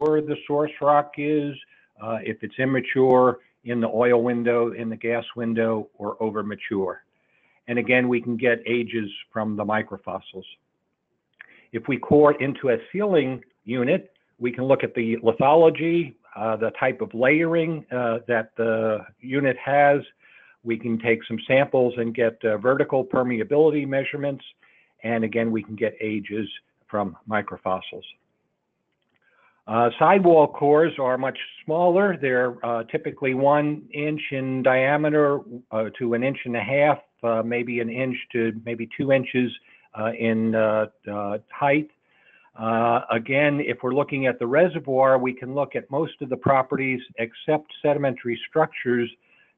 the source rock is, uh, if it's immature in the oil window, in the gas window, or over mature. And again, we can get ages from the microfossils. If we core into a sealing unit, we can look at the lithology, uh, the type of layering uh, that the unit has. We can take some samples and get uh, vertical permeability measurements. And again, we can get ages from microfossils. Uh, sidewall cores are much smaller. They're uh, typically one inch in diameter uh, to an inch and a half, uh, maybe an inch to maybe two inches uh, in height. again, if we're looking at the reservoir, we can look at most of the properties except sedimentary structures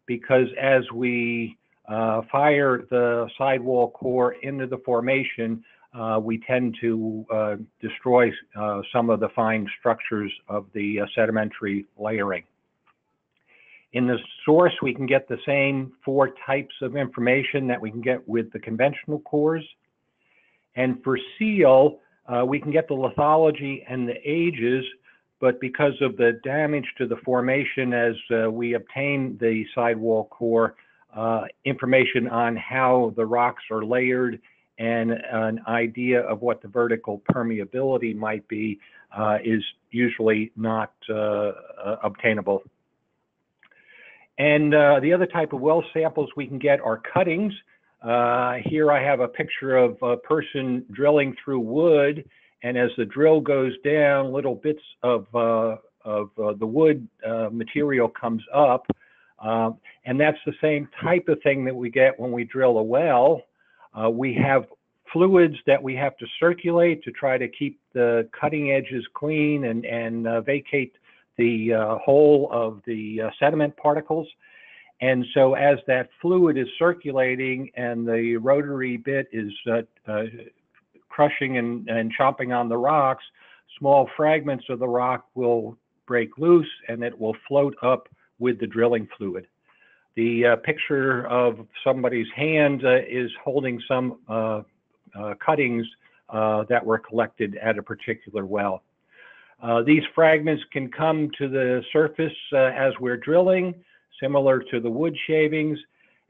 because as we fire the sidewall core into the formation, uh, we tend to uh, destroy uh, some of the fine structures of the uh, sedimentary layering. In the source, we can get the same four types of information that we can get with the conventional cores. And for seal, uh, we can get the lithology and the ages, but because of the damage to the formation as uh, we obtain the sidewall core, information on how the rocks are layered and an idea of what the vertical permeability might be uh, is usually not uh, uh obtainable. And uh, the other type of well samples we can get are cuttings. Uh, here I have a picture of a person drilling through wood, and as the drill goes down, little bits of, of the wood material comes up. and that's the same type of thing that we get when we drill a well. Uh, we have fluids that we have to circulate to try to keep the cutting edges clean and, and uh, vacate the uh, hole of the uh, sediment particles. And so as that fluid is circulating and the rotary bit is uh, uh, crushing and, and chomping on the rocks, small fragments of the rock will break loose and it will float up with the drilling fluid. The uh, picture of somebody's hand uh, is holding some uh, uh, cuttings uh, that were collected at a particular well. Uh, these fragments can come to the surface as we're drilling, similar to the wood shavings,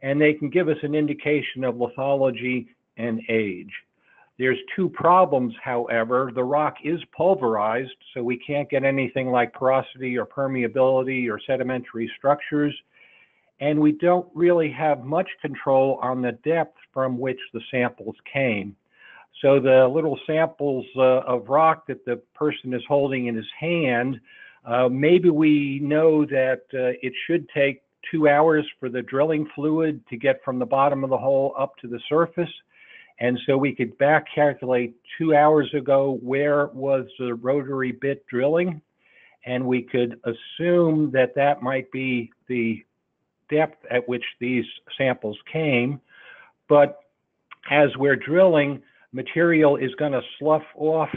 and they can give us an indication of lithology and age. There's two problems, however. The rock is pulverized, so we can't get anything like porosity or permeability or sedimentary structures and we don't really have much control on the depth from which the samples came. So the little samples uh, of rock that the person is holding in his hand, uh, maybe we know that uh, it should take two hours for the drilling fluid to get from the bottom of the hole up to the surface. And so we could back calculate two hours ago where was the rotary bit drilling. And we could assume that that might be the depth at which these samples came. But as we're drilling, material is going to slough off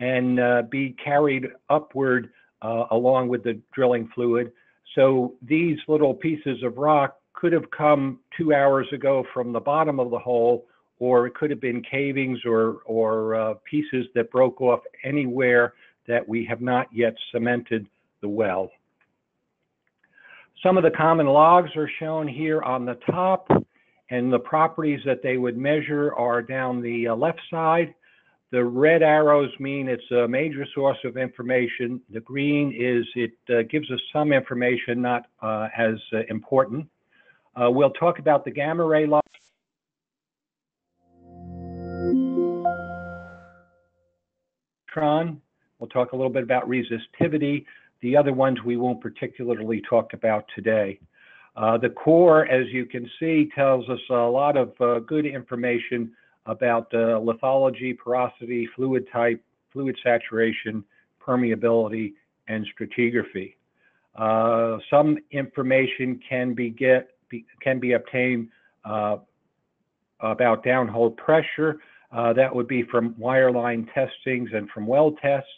and uh, be carried upward uh, along with the drilling fluid. So these little pieces of rock could have come two hours ago from the bottom of the hole, or it could have been cavings or, or uh, pieces that broke off anywhere that we have not yet cemented the well. Some of the common logs are shown here on the top, and the properties that they would measure are down the uh, left side. The red arrows mean it's a major source of information. The green is it uh, gives us some information, not uh, as uh, important. Uh, we'll talk about the gamma ray log. We'll talk a little bit about resistivity. The other ones we won't particularly talk about today. Uh, the core, as you can see, tells us a lot of uh, good information about uh, lithology, porosity, fluid type, fluid saturation, permeability, and stratigraphy. Uh, some information can be get be, can be obtained uh, about downhole pressure. Uh, that would be from wireline testings and from well tests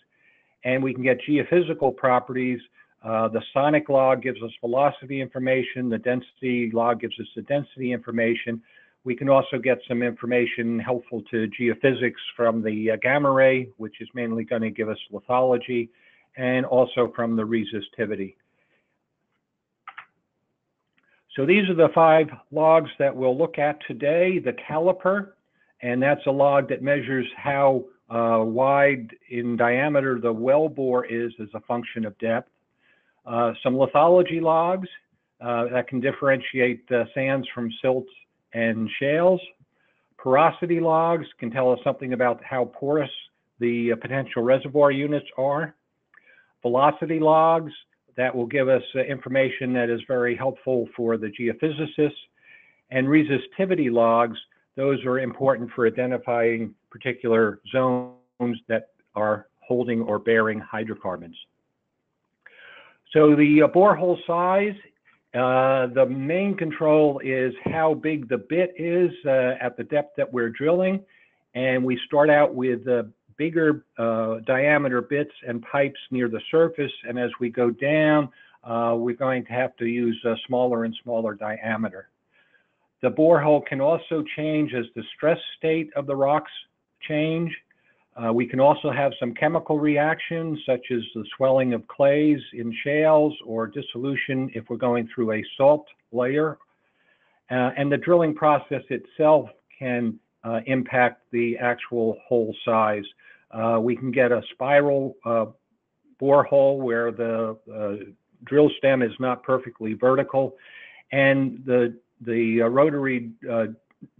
and we can get geophysical properties. Uh, the sonic log gives us velocity information. The density log gives us the density information. We can also get some information helpful to geophysics from the uh, gamma ray, which is mainly going to give us lithology. and also from the resistivity. So these are the five logs that we'll look at today. The caliper, and that's a log that measures how uh, wide in diameter the well bore is as a function of depth. Uh, some lithology logs uh, that can differentiate the sands from silts and shales. Porosity logs can tell us something about how porous the uh, potential reservoir units are. Velocity logs that will give us uh, information that is very helpful for the geophysicists. And resistivity logs, those are important for identifying particular zones that are holding or bearing hydrocarbons. So the uh, borehole size, uh, the main control is how big the bit is uh, at the depth that we're drilling. And we start out with uh, bigger uh, diameter bits and pipes near the surface. And as we go down, uh, we're going to have to use a smaller and smaller diameter. The borehole can also change as the stress state of the rocks change. Uh, we can also have some chemical reactions, such as the swelling of clays in shales or dissolution if we're going through a salt layer. Uh, and the drilling process itself can uh, impact the actual hole size. Uh, we can get a spiral uh, borehole where the uh, drill stem is not perfectly vertical, and the the rotary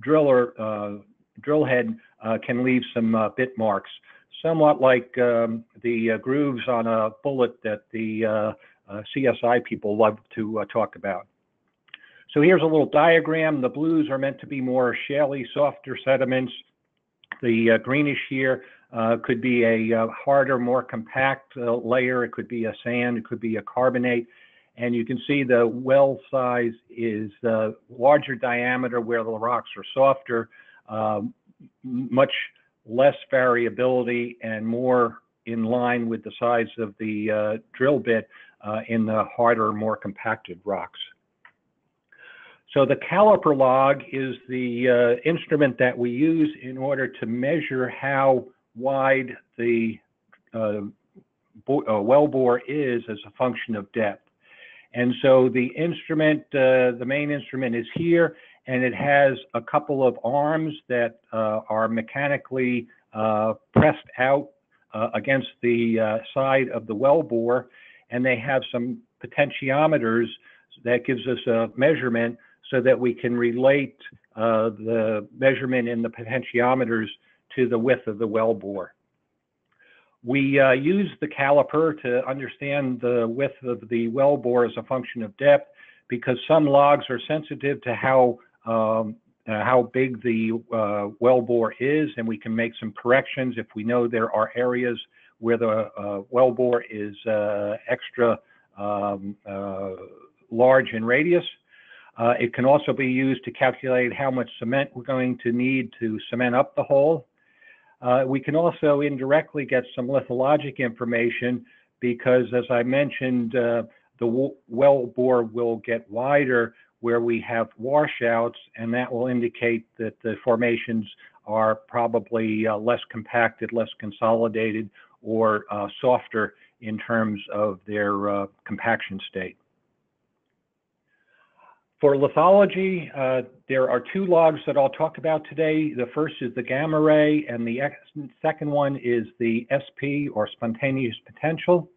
driller drill head can leave some bit marks, somewhat like um, the grooves on a bullet that the CSI people love to talk about. So here's a little diagram. The blues are meant to be more shaly, softer sediments. The uh, greenish here uh, could be a uh, harder, more compact uh, layer. It could be a sand. It could be a carbonate. And you can see the well size is uh, larger diameter where the rocks are softer, um, much less variability and more in line with the size of the uh, drill bit uh, in the harder, more compacted rocks. So the caliper log is the uh, instrument that we use in order to measure how wide the uh, uh, well bore is as a function of depth. And so the instrument, uh, the main instrument is here, and it has a couple of arms that uh, are mechanically uh, pressed out against the side of the well bore, and they have some potentiometers that gives us a measurement so that we can relate uh, the measurement in the potentiometers to the width of the well bore. We uh, use the caliper to understand the width of the well bore as a function of depth because some logs are sensitive to how um, uh, how big the uh, well bore is, and we can make some corrections if we know there are areas where the uh, well bore is uh, extra um, large in radius. Uh, it can also be used to calculate how much cement we're going to need to cement up the hole. Uh, we can also indirectly get some lithologic information because, as I mentioned, uh, the well bore will get wider where we have washouts, and that will indicate that the formations are probably uh, less compacted, less consolidated, or uh, softer in terms of their uh, compaction state. For lithology, uh, there are two logs that I'll talk about today. The first is the gamma ray, and the second one is the SP, or spontaneous potential.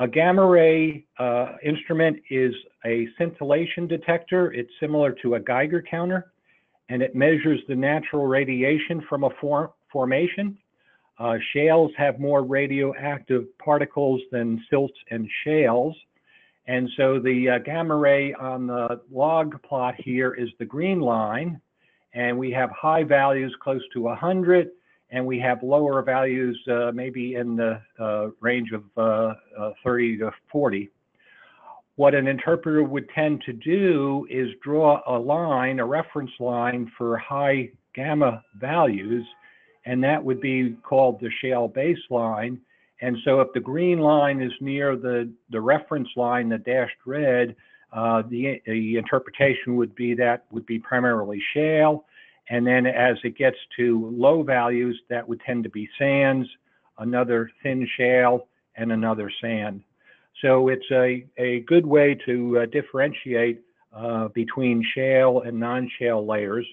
A gamma ray uh, instrument is a scintillation detector. It's similar to a Geiger counter, and it measures the natural radiation from a for formation. Uh, shales have more radioactive particles than silts and shales. And so the uh, gamma ray on the log plot here is the green line, and we have high values close to 100, and we have lower values uh, maybe in the uh, range of uh, uh, 30 to 40. What an interpreter would tend to do is draw a line, a reference line for high gamma values, and that would be called the shale baseline. And so if the green line is near the, the reference line, the dashed red, uh, the, the interpretation would be that would be primarily shale. And then as it gets to low values, that would tend to be sands, another thin shale, and another sand. So it's a, a good way to uh, differentiate uh, between shale and non-shale layers.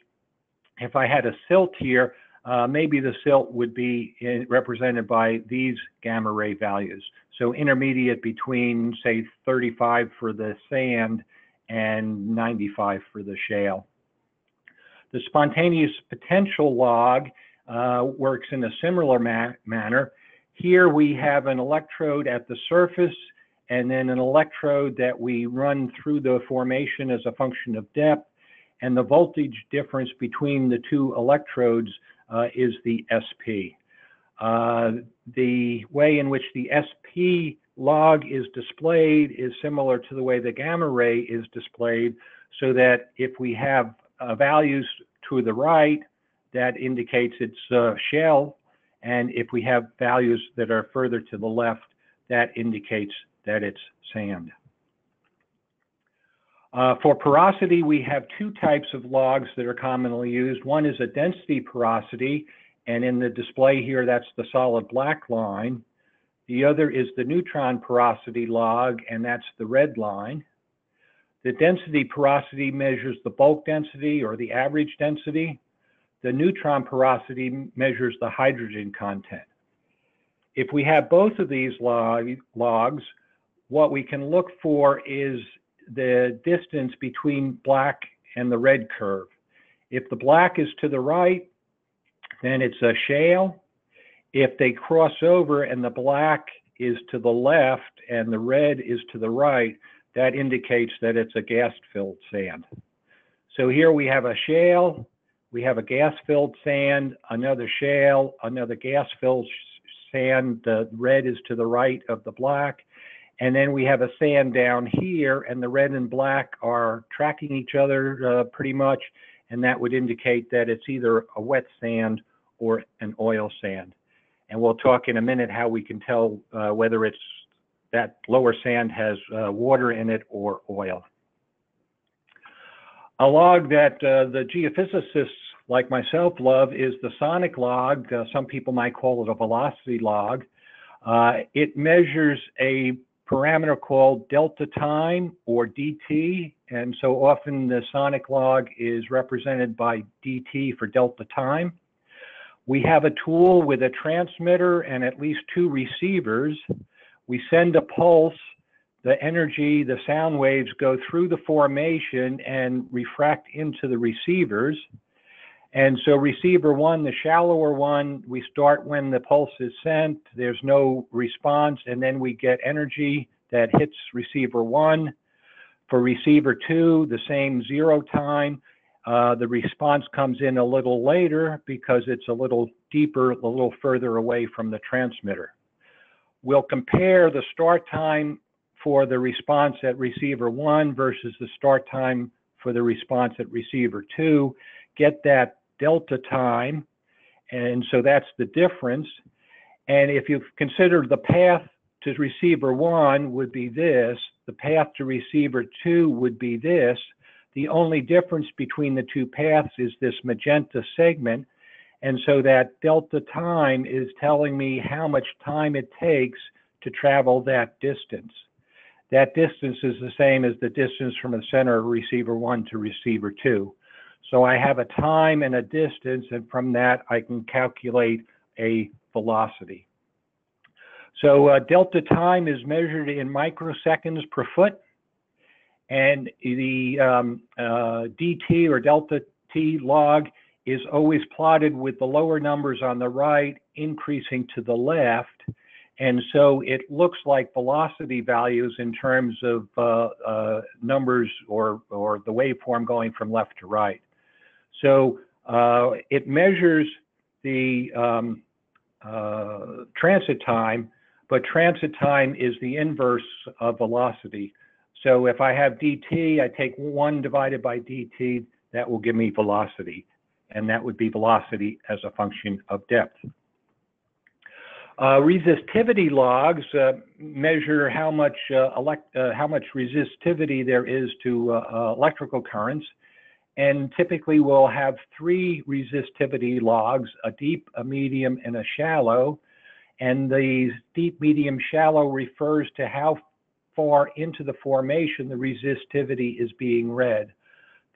If I had a silt here, uh, maybe the silt would be in, represented by these gamma ray values. So intermediate between, say, 35 for the sand and 95 for the shale. The spontaneous potential log uh, works in a similar ma manner. Here we have an electrode at the surface and then an electrode that we run through the formation as a function of depth. And the voltage difference between the two electrodes uh, is the SP. Uh, the way in which the SP log is displayed is similar to the way the gamma ray is displayed, so that if we have uh, values to the right, that indicates it's uh, shale, and if we have values that are further to the left, that indicates that it's sand. Uh, for porosity, we have two types of logs that are commonly used. One is a density porosity, and in the display here, that's the solid black line. The other is the neutron porosity log, and that's the red line. The density porosity measures the bulk density or the average density. The neutron porosity measures the hydrogen content. If we have both of these log, logs, what we can look for is the distance between black and the red curve. If the black is to the right, then it's a shale. If they cross over and the black is to the left and the red is to the right, that indicates that it's a gas-filled sand. So here we have a shale, we have a gas-filled sand, another shale, another gas-filled sand. The red is to the right of the black. And then we have a sand down here, and the red and black are tracking each other uh, pretty much, and that would indicate that it's either a wet sand or an oil sand. And we'll talk in a minute how we can tell uh, whether it's that lower sand has uh, water in it or oil. A log that uh, the geophysicists like myself love is the sonic log. Uh, some people might call it a velocity log. Uh, it measures a parameter called delta time or dt. And so often the sonic log is represented by dt for delta time. We have a tool with a transmitter and at least two receivers. We send a pulse. The energy, the sound waves go through the formation and refract into the receivers. And so receiver one, the shallower one, we start when the pulse is sent, there's no response, and then we get energy that hits receiver one. For receiver two, the same zero time. Uh, the response comes in a little later because it's a little deeper, a little further away from the transmitter. We'll compare the start time for the response at receiver one versus the start time for the response at receiver two, get that delta time. And so that's the difference. And if you consider the path to receiver one would be this, the path to receiver two would be this. The only difference between the two paths is this magenta segment. And so that delta time is telling me how much time it takes to travel that distance. That distance is the same as the distance from the center of receiver one to receiver two. So I have a time and a distance, and from that I can calculate a velocity. So uh, delta time is measured in microseconds per foot, and the um, uh, dt or delta t log is always plotted with the lower numbers on the right increasing to the left. And so it looks like velocity values in terms of uh, uh numbers or, or the waveform going from left to right. So uh, it measures the um, uh, transit time, but transit time is the inverse of velocity. So if I have dt, I take 1 divided by dt, that will give me velocity. And that would be velocity as a function of depth. Uh, resistivity logs uh, measure how much uh, elect, uh, how much resistivity there is to uh, electrical currents and typically we'll have three resistivity logs, a deep, a medium, and a shallow. And the deep, medium, shallow refers to how far into the formation the resistivity is being read.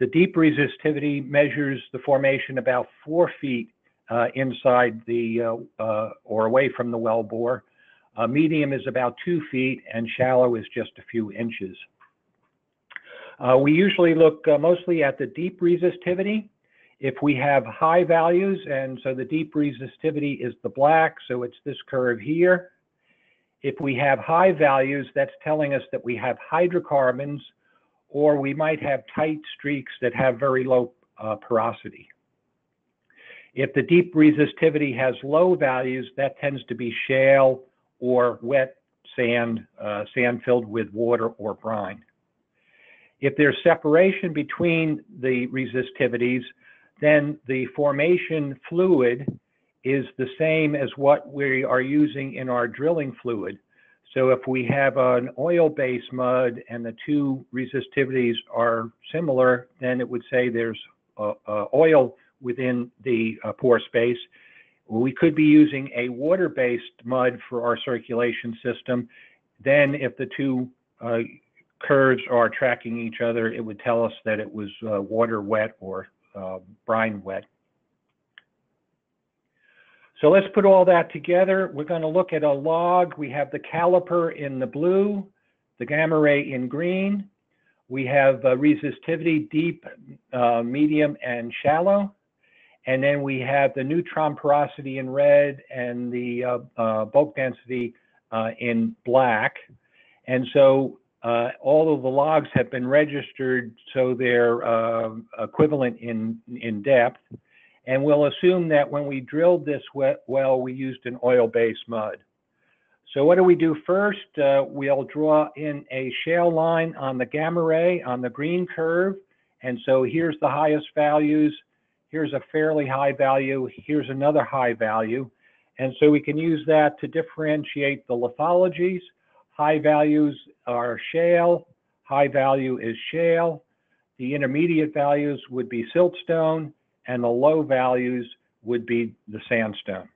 The deep resistivity measures the formation about four feet uh, inside the uh, uh, or away from the well bore. medium is about two feet and shallow is just a few inches. Uh, we usually look uh, mostly at the deep resistivity. If we have high values, and so the deep resistivity is the black, so it's this curve here. If we have high values, that's telling us that we have hydrocarbons, or we might have tight streaks that have very low uh, porosity. If the deep resistivity has low values, that tends to be shale or wet sand, uh, sand filled with water or brine. If there's separation between the resistivities, then the formation fluid is the same as what we are using in our drilling fluid. So if we have an oil-based mud and the two resistivities are similar, then it would say there's uh, uh, oil within the uh, pore space. We could be using a water-based mud for our circulation system. Then if the two uh, curves are tracking each other, it would tell us that it was uh, water wet or uh, brine wet. So let's put all that together. We're going to look at a log. We have the caliper in the blue, the gamma ray in green. We have uh, resistivity deep, uh, medium, and shallow. And then we have the neutron porosity in red and the uh, uh bulk density uh, in black. And so uh, all of the logs have been registered so they're equivalent in, in depth. And we'll assume that when we drilled this well, we used an oil-based mud. So what do we do first? Uh, we'll draw in a shale line on the gamma ray on the green curve. And so here's the highest values. Here's a fairly high value. Here's another high value. And so we can use that to differentiate the lithologies. High values are shale, high value is shale. The intermediate values would be siltstone, and the low values would be the sandstone.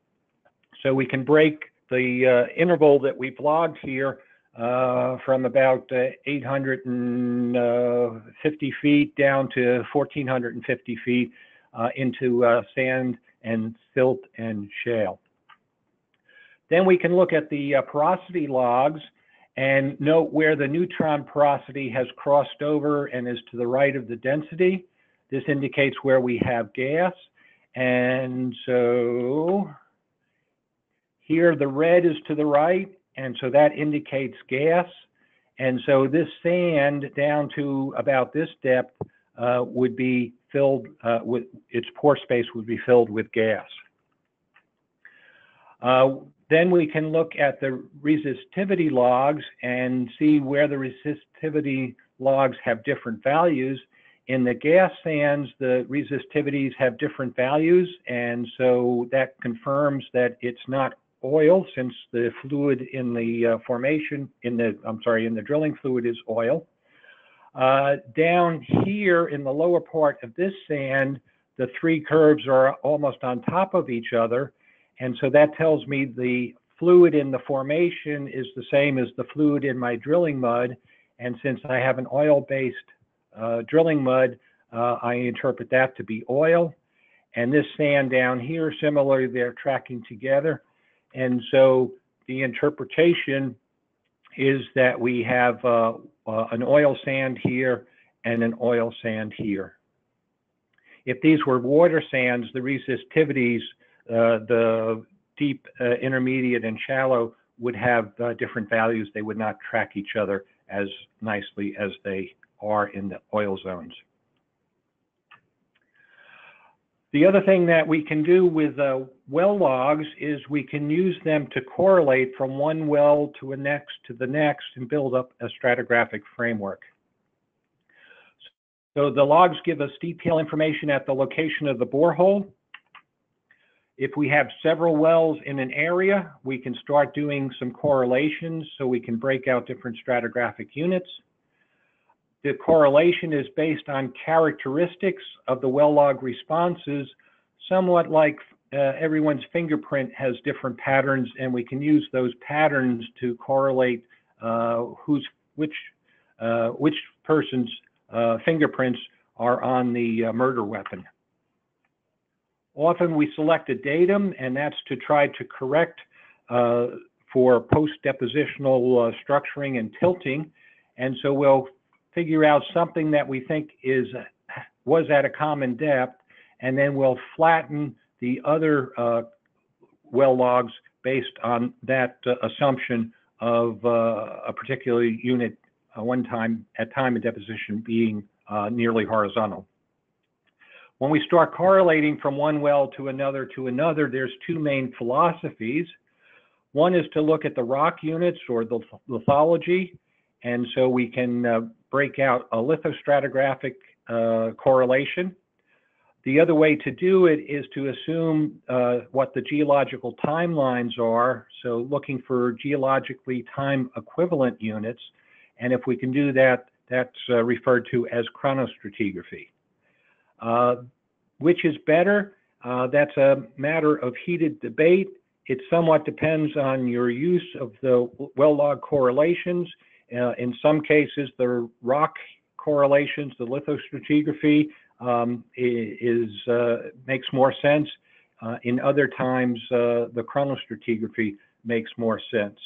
So we can break the uh, interval that we've logged here uh, from about uh, 850 feet down to 1450 feet uh, into uh, sand and silt and shale. Then we can look at the uh, porosity logs and note where the neutron porosity has crossed over and is to the right of the density. This indicates where we have gas. And so here the red is to the right, and so that indicates gas. And so this sand down to about this depth uh, would be filled uh, with, its pore space would be filled with gas. Uh, then we can look at the resistivity logs and see where the resistivity logs have different values. In the gas sands, the resistivities have different values, and so that confirms that it's not oil since the fluid in the uh, formation, in the, I'm sorry, in the drilling fluid is oil. Uh, down here in the lower part of this sand, the three curves are almost on top of each other, and so that tells me the fluid in the formation is the same as the fluid in my drilling mud. And since I have an oil-based uh, drilling mud, uh, I interpret that to be oil. And this sand down here, similarly, they're tracking together. And so the interpretation is that we have uh, uh an oil sand here and an oil sand here. If these were water sands, the resistivities uh, the deep, uh, intermediate, and shallow would have different values. They would not track each other as nicely as they are in the oil zones. The other thing that we can do with uh, well logs is we can use them to correlate from one well to the next to the next and build up a stratigraphic framework. So the logs give us detailed information at the location of the borehole, if we have several wells in an area, we can start doing some correlations so we can break out different stratigraphic units. The correlation is based on characteristics of the well log responses, somewhat like uh, everyone's fingerprint has different patterns, and we can use those patterns to correlate uh, who's which uh, which person's uh, fingerprints are on the uh, murder weapon. Often we select a datum, and that's to try to correct uh, for post-depositional structuring and tilting. And so we'll figure out something that we think is was at a common depth, and then we'll flatten the other uh, well logs based on that uh, assumption of uh, a particular unit uh, one time at time of deposition being uh, nearly horizontal. When we start correlating from one well to another to another, there's two main philosophies. One is to look at the rock units or the lithology, and so we can uh, break out a lithostratigraphic correlation the other way to do it is to assume uh, what the geological timelines are, so looking for geologically time equivalent units. And if we can do that, that's uh, referred to as chronostratigraphy. Uh, which is better? Uh, that's a matter of heated debate. It somewhat depends on your use of the well log correlations. Uh, in some cases, the rock correlations, the lithostratigraphy, um, is uh, makes more sense. Uh, in other times, uh, the chronostratigraphy makes more sense.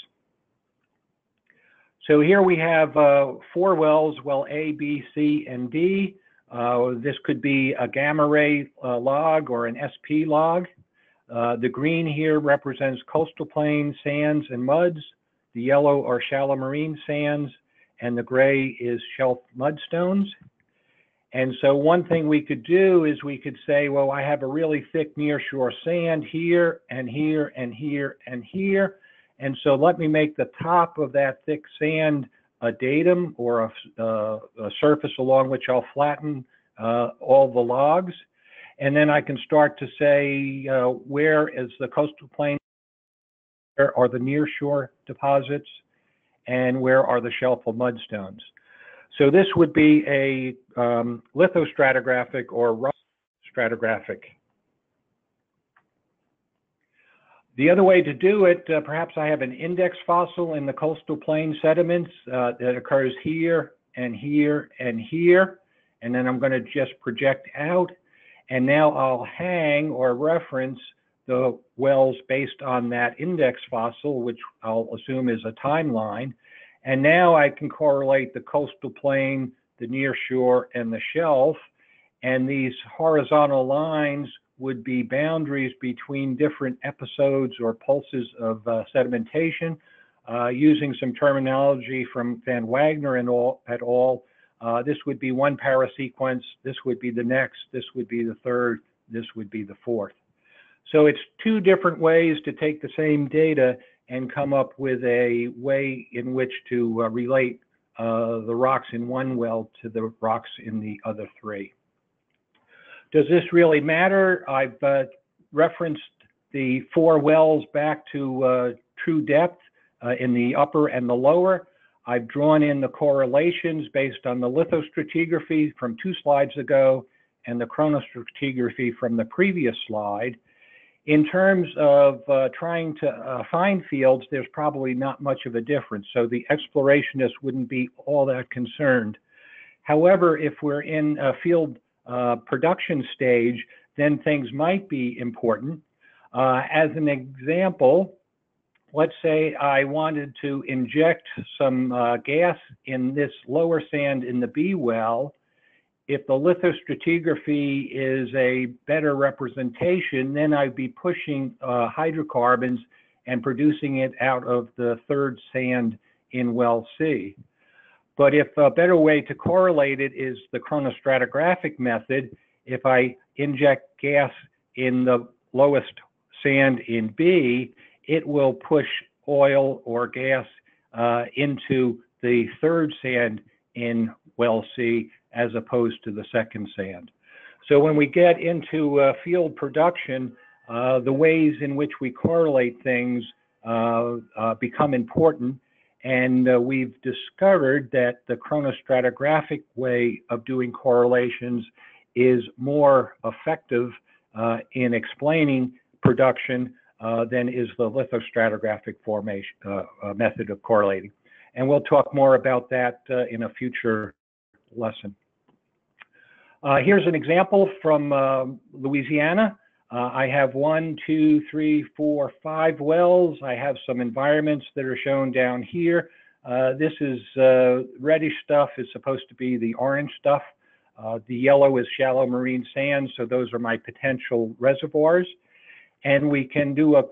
So here we have uh, four wells, well A, B, C, and D. Uh, this could be a gamma ray log or an SP log. the green here represents coastal plain sands and muds. The yellow are shallow marine sands, and the gray is shelf mudstones. And so one thing we could do is we could say, well, I have a really thick nearshore sand here and here and here and here. And so let me make the top of that thick sand a datum or a, uh, a surface along which I'll flatten uh, all the logs. And then I can start to say, uh, where is the coastal plain? Where are the nearshore deposits? And where are the shelf of mudstones? So this would be a um, lithostratigraphic or stratigraphic. The other way to do it, uh, perhaps I have an index fossil in the coastal plain sediments uh, that occurs here and here and here. And then I'm going to just project out. And now I'll hang or reference the wells based on that index fossil, which I'll assume is a timeline. And now I can correlate the coastal plain, the near shore, and the shelf. And these horizontal lines would be boundaries between different episodes or pulses of uh, sedimentation. Uh, using some terminology from Van Wagoner and all, uh, this would be one parasequence, this would be the next, this would be the third, this would be the fourth. So it's two different ways to take the same data and come up with a way in which to uh, relate uh, the rocks in one well to the rocks in the other three. Does this really matter? I've uh, referenced the four wells back to uh, true depth uh, in the upper and the lower. I've drawn in the correlations based on the lithostratigraphy from two slides ago and the chronostratigraphy from the previous slide. In terms of uh, trying to uh, find fields, there's probably not much of a difference. So the explorationist wouldn't be all that concerned. However, if we're in a field uh, production stage, then things might be important. Uh, as an example, let's say I wanted to inject some uh, gas in this lower sand in the B well if the lithostratigraphy is a better representation, then I'd be pushing uh, hydrocarbons and producing it out of the third sand in well C. But if a better way to correlate it is the chronostratigraphic method, if I inject gas in the lowest sand in B, it will push oil or gas uh, into the third sand in well C as opposed to the second sand. So when we get into uh, field production, uh, the ways in which we correlate things uh, uh become important. And uh, we've discovered that the chronostratigraphic way of doing correlations is more effective uh, in explaining production than is the lithostratigraphic formation method of correlating. And we'll talk more about that in a future lesson. Uh, here's an example from um, Louisiana. Uh, I have one, two, three, four, five wells. I have some environments that are shown down here. this is reddish stuff is supposed to be the orange stuff. the yellow is shallow marine sand, so those are my potential reservoirs and we can do a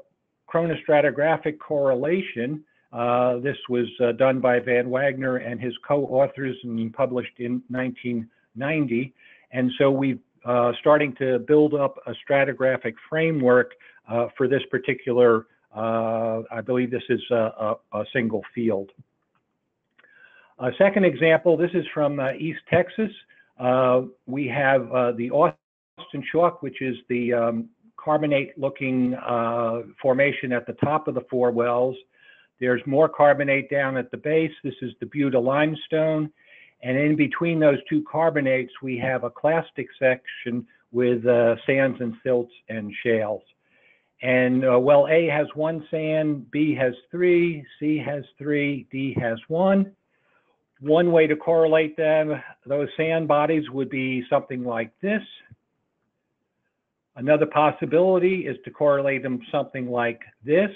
chronostratigraphic correlation. Uh, this was uh, done by Van Wagoner and his co-authors and published in 1990. And so we're uh, starting to build up a stratigraphic framework uh, for this particular, uh, I believe this is a, a, a single field. A second example, this is from uh, East Texas. we have the Austin Chalk, which is the um, carbonate looking uh, formation at the top of the four wells. There's more carbonate down at the base. This is the Buda limestone. And in between those two carbonates, we have a clastic section with uh, sands and silts and shales. And uh, well, A has one sand, B has three, C has three, D has one. One way to correlate them, those sand bodies would be something like this. Another possibility is to correlate them something like this.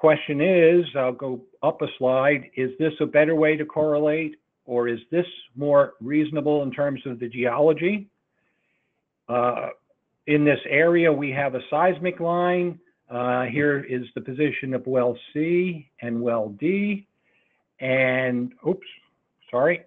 Question is, I'll go up a slide, is this a better way to correlate or is this more reasonable in terms of the geology? Uh, in this area, we have a seismic line. Uh, here is the position of well C and well D. And, oops, sorry.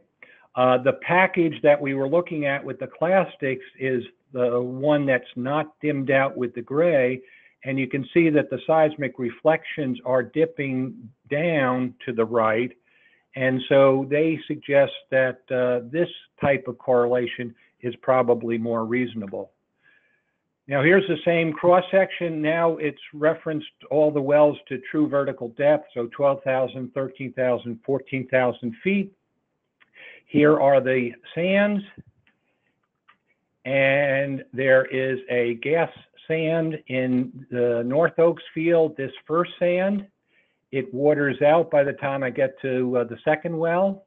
Uh, the package that we were looking at with the clastics is the one that's not dimmed out with the gray, and you can see that the seismic reflections are dipping down to the right. And so they suggest that uh, this type of correlation is probably more reasonable. Now here's the same cross section. Now it's referenced all the wells to true vertical depth, so 12,000, 13,000, 14,000 feet. Here are the sands and there is a gas sand in the North Oaks field, this first sand. It waters out by the time I get to uh, the second well.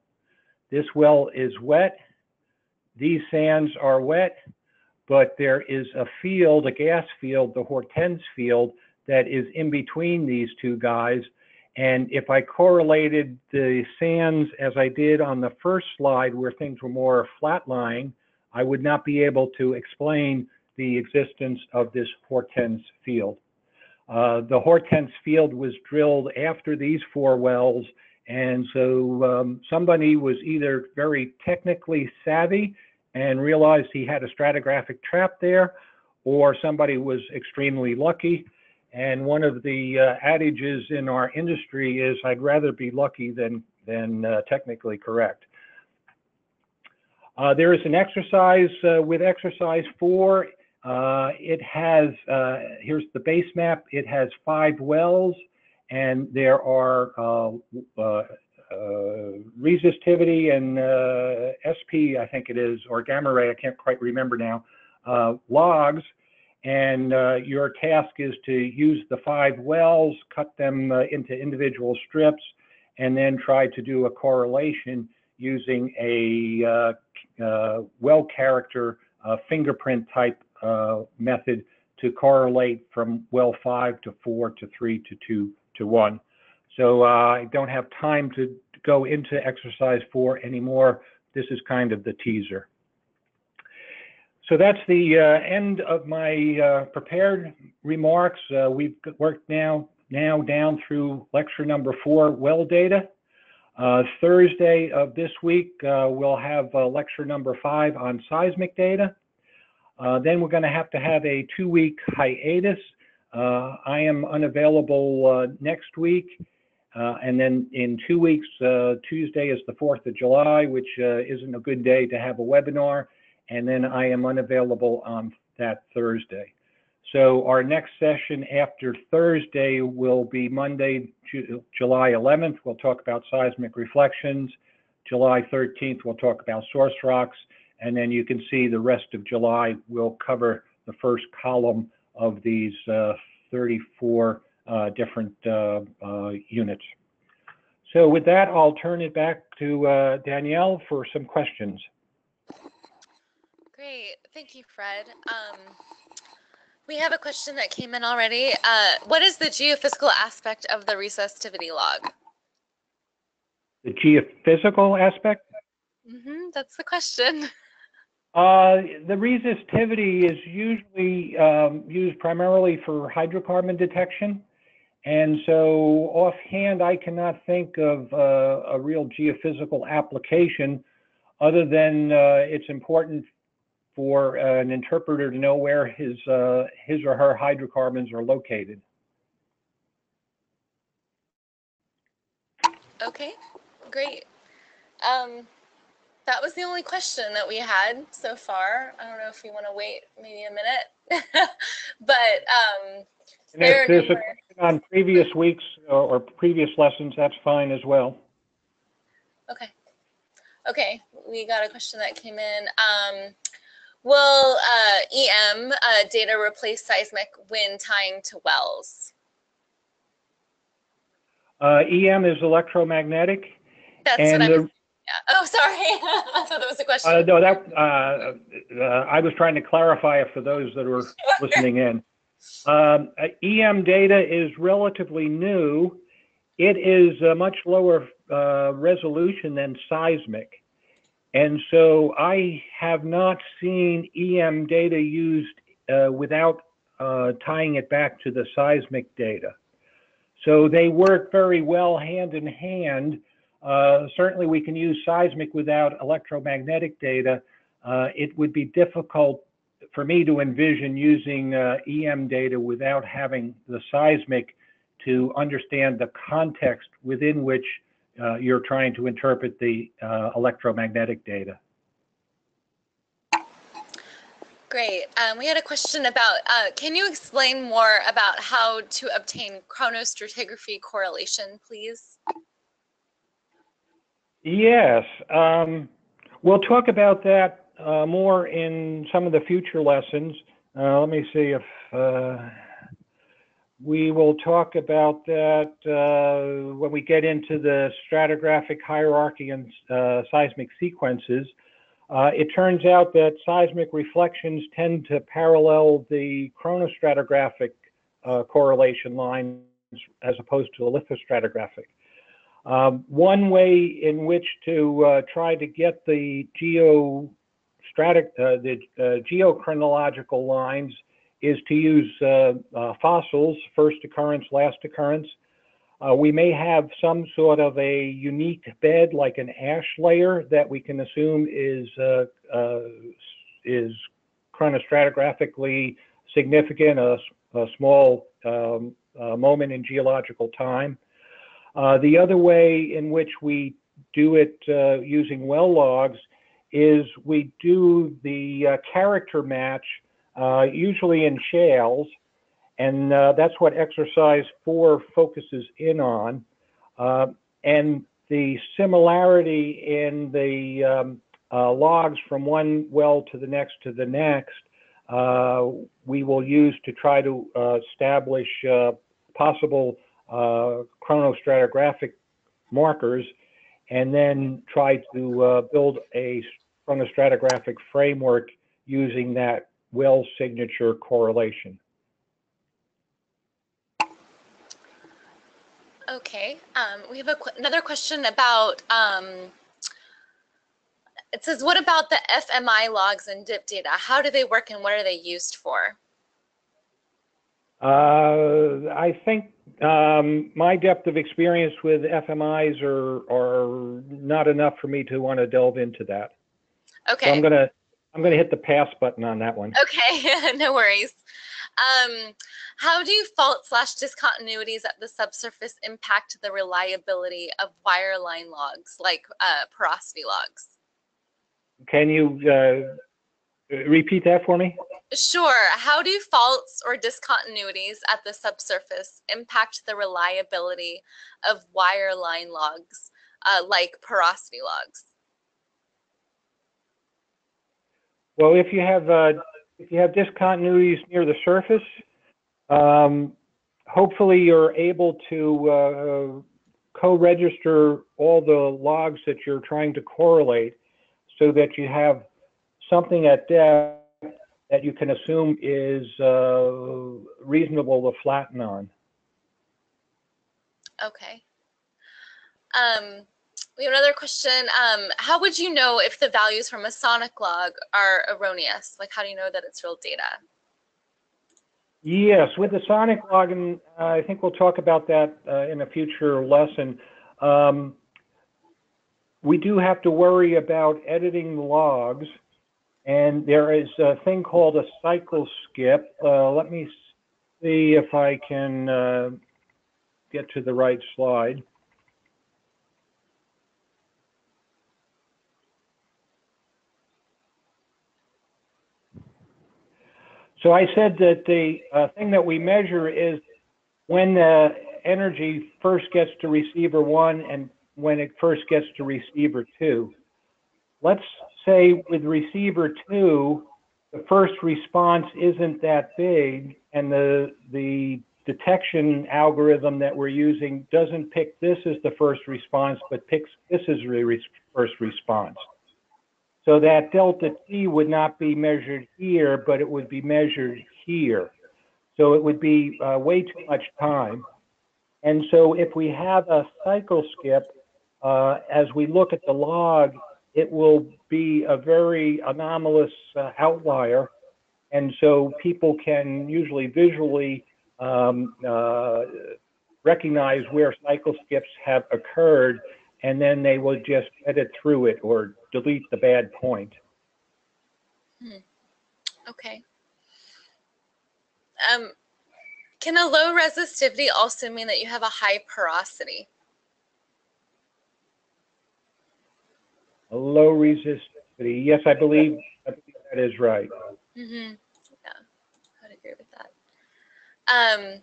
This well is wet. These sands are wet, but there is a field, a gas field, the Hortense field, that is in between these two guys. And if I correlated the sands as I did on the first slide where things were more flat lying, I would not be able to explain the existence of this Hortense field. Uh, the Hortense field was drilled after these four wells, and so um, somebody was either very technically savvy and realized he had a stratigraphic trap there, or somebody was extremely lucky. And one of the uh, adages in our industry is I'd rather be lucky than, than uh, technically correct. Uh, there is an exercise uh, with exercise four. Uh, it has, uh, here's the base map. It has five wells and there are uh, uh, resistivity and SP, I think it is, or gamma ray, I can't quite remember now, logs. And your task is to use the five wells, cut them into individual strips, and then try to do a correlation using a uh, uh, well character uh, fingerprint type method to correlate from well five to four to three to two to one. So I don't have time to go into exercise four anymore. This is kind of the teaser. So that's the uh, end of my uh, prepared remarks. Uh, we've worked now now down through lecture number four, well data. Uh, Thursday of this week, uh, we'll have uh, lecture number five on seismic data. Uh, then we're going to have to have a two-week hiatus. Uh, I am unavailable uh, next week. and then in two weeks, Tuesday is the 4th of July, which isn't a good day to have a webinar. And then I am unavailable on that Thursday. So our next session after Thursday will be Monday, July 11th. We'll talk about seismic reflections. July 13th, we'll talk about source rocks. And then you can see the rest of July will cover the first column of these uh, 34 uh, different uh, uh, units. So with that, I'll turn it back to uh, Danielle for some questions. Great, thank you, Fred. Um, we have a question that came in already. Uh, what is the geophysical aspect of the resistivity log? The geophysical aspect? Mm-hmm, that's the question. Uh, the resistivity is usually um, used primarily for hydrocarbon detection. And so offhand, I cannot think of uh, a real geophysical application other than uh, it's important for an interpreter to know where his, uh, his or her hydrocarbons are located. Okay, great. Um, that was the only question that we had so far. I don't know if we want to wait maybe a minute, but um, and if there's a question on previous weeks or, or previous lessons, that's fine as well. Okay. Okay, we got a question that came in. Um, will uh, EM uh, data replace seismic when tying to wells? Uh, EM is electromagnetic. That's and what I the. Oh, sorry. I thought that was a question. Uh, no, that uh, uh, I was trying to clarify it for those that were listening in. Um, uh, EM data is relatively new. It is a much lower uh, resolution than seismic. And so I have not seen EM data used uh, without uh, tying it back to the seismic data. So they work very well hand in hand. Uh, certainly we can use seismic without electromagnetic data. Uh, it would be difficult for me to envision using uh, EM data without having the seismic to understand the context within which uh, you're trying to interpret the uh, electromagnetic data. Great. Um, we had a question about, uh, can you explain more about how to obtain chronostratigraphy correlation, please? Yes. Um, we'll talk about that uh, more in some of the future lessons. Uh, let me see if uh, we will talk about that uh, when we get into the stratigraphic hierarchy and uh, seismic sequences. Uh, it turns out that seismic reflections tend to parallel the chronostratigraphic correlation lines as opposed to the lithostratigraphic. Um, one way in which to try to get the geo stratic, uh, the uh, geochronological lines is to use uh, fossils, first occurrence, last occurrence. we may have some sort of a unique bed, like an ash layer, that we can assume is is chronostratigraphically significant, a, a small um, moment in geological time. Uh, the other way in which we do it uh, using well logs is we do the uh, character match, uh, usually in shales, and uh, that's what exercise four focuses in on. Uh, and the similarity in the um, uh, logs from one well to the next to the next, uh, we will use to try to establish possible chronostratigraphic markers and then try to build a chronostratigraphic framework using that well signature correlation. Okay, um, we have a, another question about, um, it says, what about the FMI logs and DIP data? How do they work and what are they used for? Uh, I think um, my depth of experience with FMIs are, are not enough for me to want to delve into that. Okay. So I'm gonna I'm gonna hit the pass button on that one. Okay, no worries. Um, how do fault slash discontinuities at the subsurface impact the reliability of wireline logs like uh, porosity logs? Can you uh, repeat that for me? Sure. How do faults or discontinuities at the subsurface impact the reliability of wireline logs uh, like porosity logs? Well, if you have uh, if you have discontinuities near the surface, Um, hopefully you're able to uh, co-register all the logs that you're trying to correlate so that you have something at depth that you can assume is uh, reasonable to flatten on. Okay. Um, we have another question. Um, how would you know if the values from a sonic log are erroneous? Like, how do you know that it's real data? Yes, with the sonic log, and I think we'll talk about that uh, in a future lesson. Um, we do have to worry about editing the logs, and there is a thing called a cycle skip. Uh, let me see if I can uh, get to the right slide. So I said that the uh, thing that we measure is when the energy first gets to receiver one and when it first gets to receiver two. Let's say with receiver two, the first response isn't that big and the, the detection algorithm that we're using doesn't pick this as the first response, but picks this as the first response. So that delta T would not be measured here, but it would be measured here. So it would be uh, way too much time. And so if we have a cycle skip, uh, as we look at the log, it will be a very anomalous uh, outlier. And so people can usually visually um, uh, recognize where cycle skips have occurred and then they will just edit through it or delete the bad point. Hmm. Okay. Um, can a low resistivity also mean that you have a high porosity? A low resistivity. Yes, I believe, I believe that is right. Mm-hmm. Yeah, I'd agree with that. Um,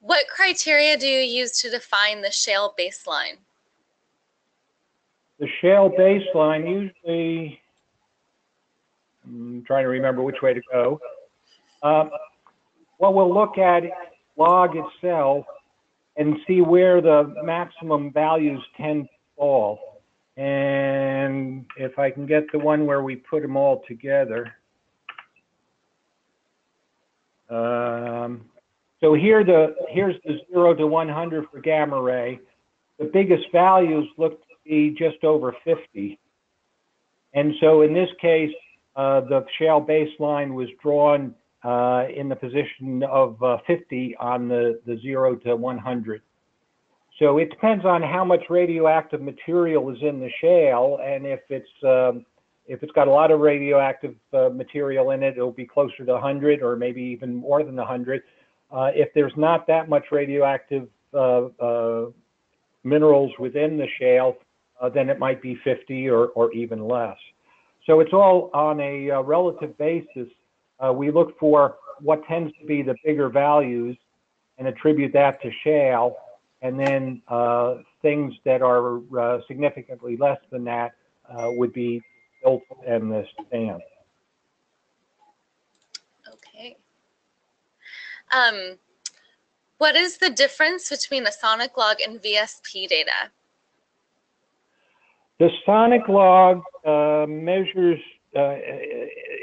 what criteria do you use to define the shale baseline? The shale baseline usually, I'm trying to remember which way to go. Um, what we'll look at log itself and see where the maximum values tend to fall. And if I can get the one where we put them all together. Um, so here the here's the 0 to 100 for gamma ray. The biggest values look to be just over 50. And so in this case, uh, the shale baseline was drawn uh, in the position of uh, 50 on the, the 0 to 100. So it depends on how much radioactive material is in the shale, and if it's um, if it's got a lot of radioactive uh, material in it, it'll be closer to 100 or maybe even more than 100. Uh, if there's not that much radioactive uh, minerals within the shale, uh, then it might be 50 or, or even less. So it's all on a uh, relative basis. Uh, we look for what tends to be the bigger values and attribute that to shale, and then uh, things that are uh, significantly less than that uh, would be built in the sand. Okay. Um, what is the difference between a sonic log and VSP data? The sonic log uh, measures uh,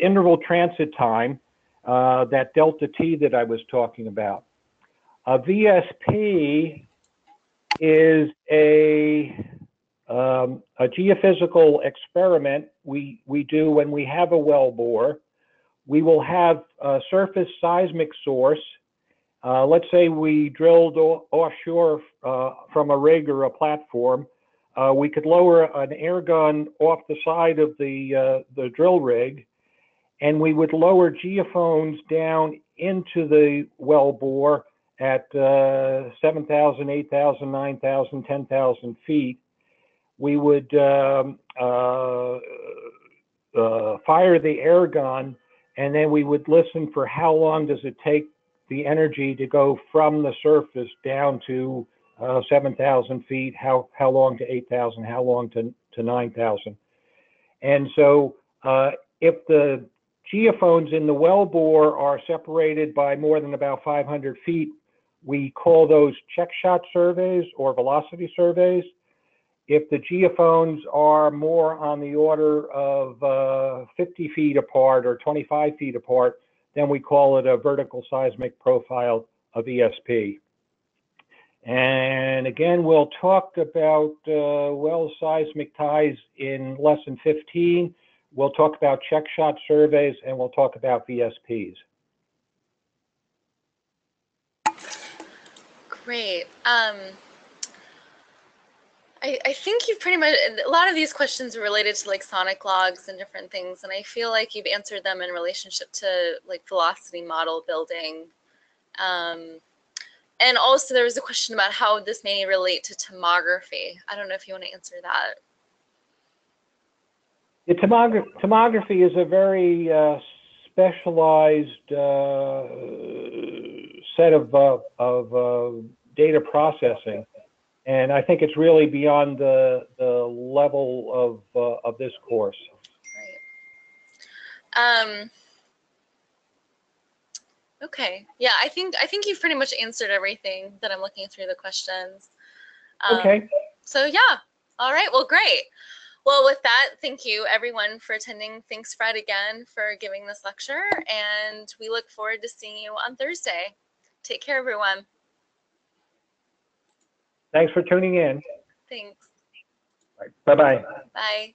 interval transit time, uh, that delta T that I was talking about. A VSP is a, um, a geophysical experiment we, we do when we have a well bore. We will have a surface seismic source. Uh, let's say we drilled offshore uh, from a rig or a platform uh, we could lower an air gun off the side of the uh, the drill rig, and we would lower geophones down into the well bore at uh, 7,000, 8,000, 9,000, 10,000 feet. We would um, uh, uh, fire the air gun, and then we would listen for how long does it take the energy to go from the surface down to uh, 7,000 feet, how, how long to 8,000, how long to, to 9,000. And so uh, if the geophones in the wellbore are separated by more than about 500 feet, we call those check shot surveys or velocity surveys. If the geophones are more on the order of uh, 50 feet apart or 25 feet apart, then we call it a vertical seismic profile of ESP. And again, we'll talk about uh, well seismic ties in lesson 15. We'll talk about check shot surveys and we'll talk about VSPs. Great. Um, I, I think you've pretty much, a lot of these questions are related to like sonic logs and different things. And I feel like you've answered them in relationship to like velocity model building. Um, and also there was a question about how this may relate to tomography. I don't know if you want to answer that. The tomogra tomography is a very uh, specialized uh, set of, uh, of uh, data processing. And I think it's really beyond the, the level of, uh, of this course. Right. Um, okay. Yeah, I think I think you've pretty much answered everything that I'm looking through the questions. Um, okay. So yeah. All right. Well, great. Well, with that, thank you everyone for attending. Thanks, Fred, again for giving this lecture, and we look forward to seeing you on Thursday. Take care, everyone. Thanks for tuning in. Thanks. Bye-bye. Bye.